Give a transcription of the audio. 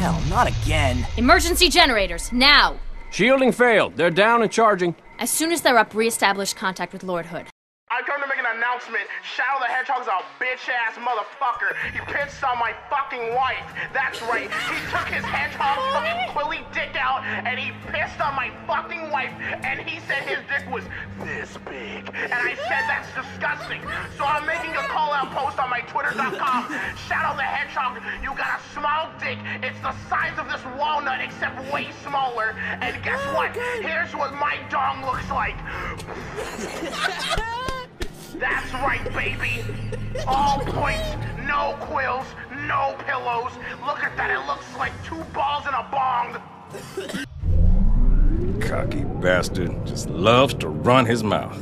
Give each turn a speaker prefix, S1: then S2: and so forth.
S1: hell, not again.
S2: Emergency generators, now!
S3: Shielding failed. They're down and charging.
S2: As soon as they're up, re-establish contact with Lord Hood.
S4: I come to make an announcement. Shadow the Hedgehog's a bitch ass motherfucker. He pissed on my fucking wife. That's right. He took his hedgehog fucking quilly dick out and he pissed on my fucking wife and he said his dick was this big. And I said that's disgusting. So I'm making a call out post on my twitter.com. Shadow the Hedgehog, you got a small dick. It's the size of this walnut except way smaller. And guess oh what? Here's what my dong looks like. Right, baby. All points, no quills, no pillows. Look at that, it looks like two balls in a bong.
S5: Cocky bastard just loves to run his mouth.